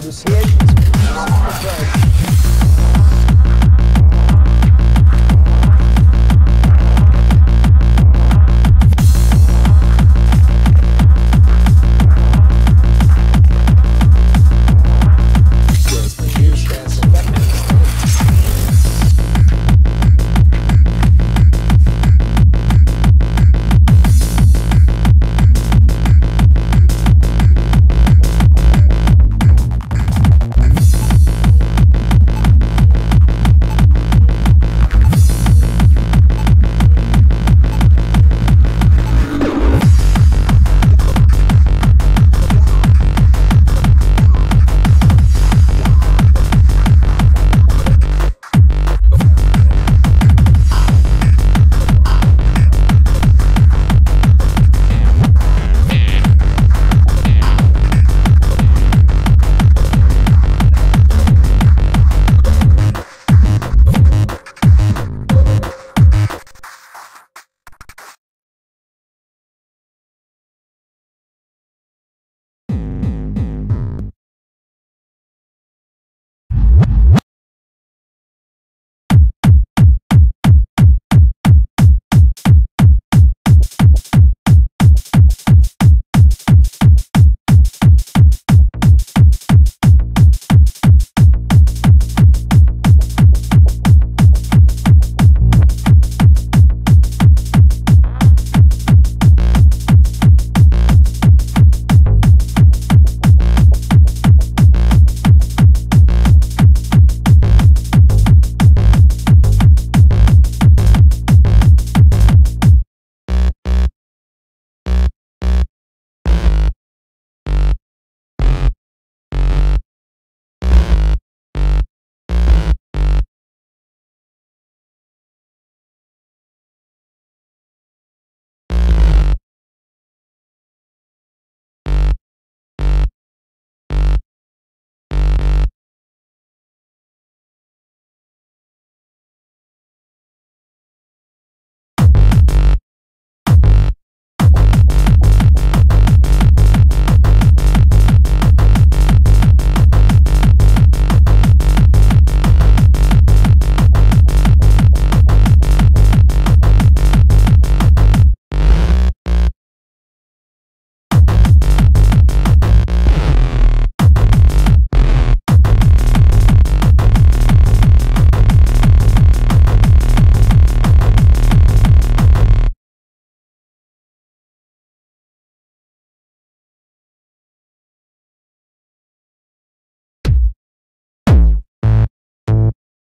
negotiations.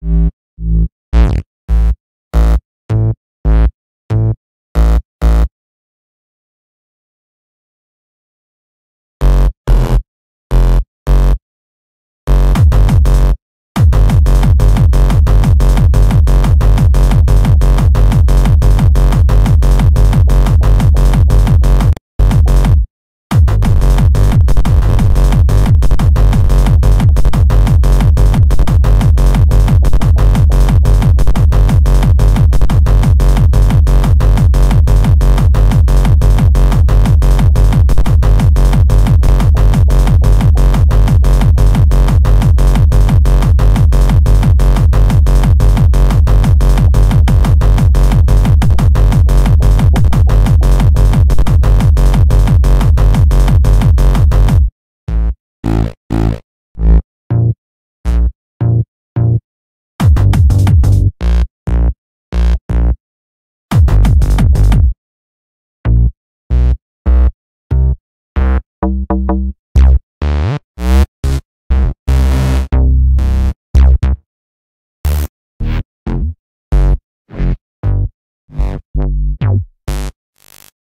you